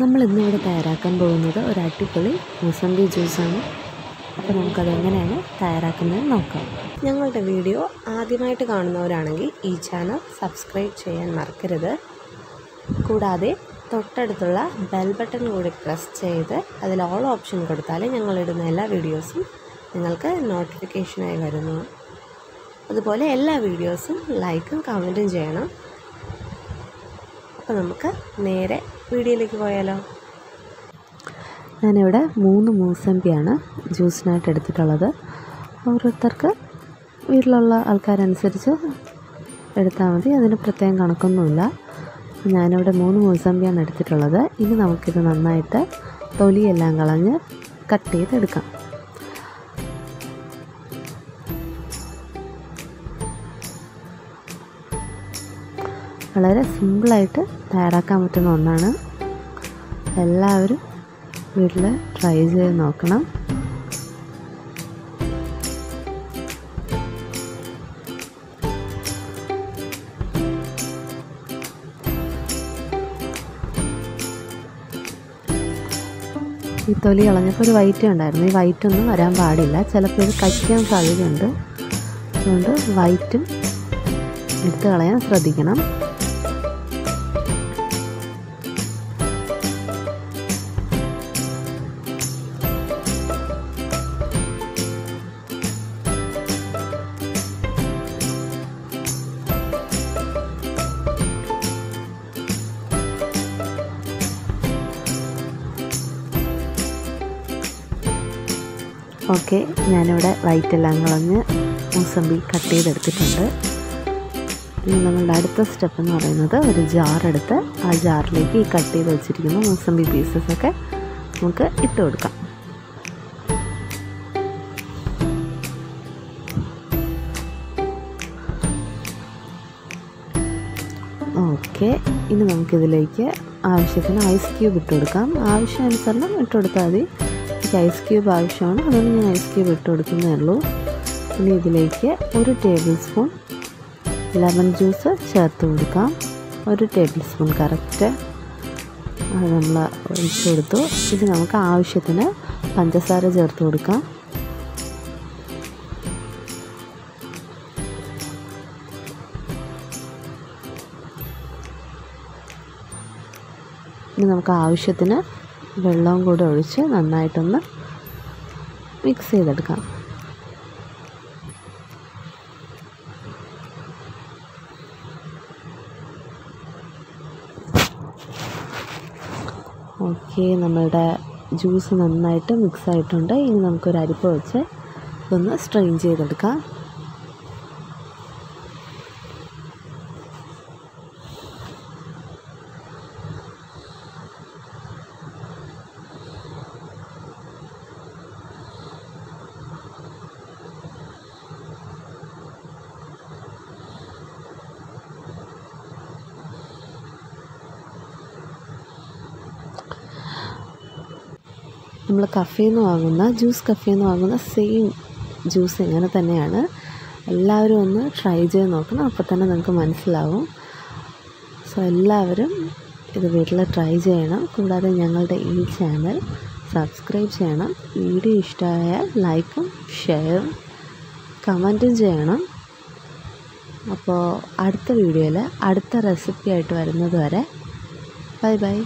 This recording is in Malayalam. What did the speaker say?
നമ്മൾ ഇന്നിവിടെ തയ്യാറാക്കാൻ പോകുന്നത് ഒരു അടിപൊളി മൂസമ്പി ജ്യൂസാണ് അപ്പോൾ നമുക്കത് എങ്ങനെയാണ് തയ്യാറാക്കുന്നത് നോക്കാം. ഞങ്ങളുടെ വീഡിയോ ആദ്യമായിട്ട് കാണുന്നവരാണെങ്കിൽ ഈ ചാനൽ സബ്സ്ക്രൈബ് ചെയ്യാൻ മറക്കരുത്. കൂടാതെ തൊട്ടടുത്തുള്ള ബെൽ ബട്ടൺ കൂടി പ്രസ് ചെയ്ത് അതിൽ ഓൾ ഓപ്ഷൻ കൊടുത്താൽ ഞങ്ങളിടുന്ന എല്ലാ വീഡിയോസും നിങ്ങൾക്ക് നോട്ടിഫിക്കേഷനായി വരുന്നു. അതുപോലെ എല്ലാ വീഡിയോസും ലൈക്കും കമന്റും ചെയ്യണം. അപ്പോൾ നമുക്ക് നേരെ വീഡിയോയിലേക്ക് പോയാലോ. ഞാനിവിടെ മൂന്ന് മൂസമ്പിയാണ് ജ്യൂസിനായിട്ട് എടുത്തിട്ടുള്ളത്. ഓരോരുത്തർക്ക് വീട്ടിലുള്ള ആൾക്കാരനുസരിച്ച് എടുത്താൽ മതി അതിന് പ്രത്യേകം കണക്കൊന്നുമില്ല. ഞാനിവിടെ മൂന്ന് മൂസമ്പിയാണ് എടുത്തിട്ടുള്ളത്. ഇനി നമുക്കിത് നന്നായിട്ട് തൊലിയെല്ലാം കളഞ്ഞ് കട്ട് ചെയ്തെടുക്കാം. വളരെ സിമ്പിളായിട്ട് തയ്യാറാക്കാൻ പറ്റുന്ന ഒന്നാണ്. എല്ലാവരും വീട്ടിൽ ട്രൈ ചെയ്ത് നോക്കണം. ഈ തൊലി കളഞ്ഞപ്പോൾ ഒരു വൈറ്റ് ഉണ്ടായിരുന്നു. ഈ വൈറ്റ് ഒന്നും വരാൻ പാടില്ല. ചിലപ്പോൾ ഇത് കഴിക്കാൻ സാധ്യതയുണ്ട്. അതുകൊണ്ട് വൈറ്റും എടുത്ത് കളയാൻ ശ്രദ്ധിക്കണം. ഓക്കെ ഞാനിവിടെ വൈറ്റെല്ലാം കളഞ്ഞ് മൂസമ്പി കട്ട് ചെയ്തെടുത്തിട്ടുണ്ട്. ഇനി നമ്മളുടെ അടുത്ത സ്റ്റെപ്പ് എന്ന് പറയുന്നത് ഒരു ജാർ എടുത്ത് ആ ജാറിലേക്ക് ഈ കട്ട് ചെയ്ത് വെച്ചിരിക്കുന്ന മൂസമ്പി പീസസ് ഒക്കെ നമുക്ക് ഇട്ട് കൊടുക്കാം. ഓക്കെ ഇനി നമുക്കിതിലേക്ക് ആവശ്യത്തിന് ഐസ് ക്യൂബ് ഇട്ട് കൊടുക്കാം. ആവശ്യാനുസരണം ഇട്ട് കൊടുത്താൽ മതി. എനിക്ക് ഐസ് ക്യൂബ് ആവശ്യമാണ്. അതുകൊണ്ട് ഞാൻ ഐസ് ക്യൂബ് ഇട്ട് കൊടുക്കുന്നേ ഉള്ളൂ. ഇനി ഇതിലേക്ക് ഒരു ടേബിൾ സ്പൂൺ ലെമൺ ജ്യൂസ് ചേർത്ത് കൊടുക്കാം. ഒരു ടേബിൾ സ്പൂൺ കറക്റ്റ് അത് നമ്മൾ ഒഴിച്ച് കൊടുത്തു. ഇത് നമുക്ക് ആവശ്യത്തിന് പഞ്ചസാര ചേർത്ത് കൊടുക്കാം. ഇനി നമുക്ക് ആവശ്യത്തിന് വെള്ളവും കൂടെ ഒഴിച്ച് നന്നായിട്ടൊന്ന് മിക്സ് ചെയ്തെടുക്കാം. ഓക്കെ നമ്മളുടെ ജ്യൂസ് നന്നായിട്ട് മിക്സ് ആയിട്ടുണ്ട്. ഇനി നമുക്കൊരു അരിപ്പ വെച്ച് ഇതൊന്ന് സ്ട്രെയിൻ ചെയ്തെടുക്കാം. നമ്മൾ കഫേയിൽ നിന്ന് വാങ്ങുന്ന ജ്യൂസ് കഫേയിൽ നിന്ന് വാങ്ങുന്ന സെയിം ജ്യൂസ് ഇങ്ങനെ തന്നെയാണ്. എല്ലാവരും ഒന്ന് ട്രൈ ചെയ്ത് നോക്കണം. അപ്പോൾ തന്നെ നിങ്ങൾക്ക് മനസ്സിലാവും. സോ എല്ലാവരും ഇത് വീട്ടിൽ ട്രൈ ചെയ്യണം. കൂടാതെ ഞങ്ങളുടെ ഈ ചാനൽ സബ്സ്ക്രൈബ് ചെയ്യണം. വീഡിയോ ഇഷ്ടമായാൽ ലൈക്കും ഷെയറും കമന്റും ചെയ്യണം. അപ്പോൾ അടുത്ത വീഡിയോയിൽ അടുത്ത റെസിപ്പി ആയിട്ട് വരുന്നത് വരെ. Bye bye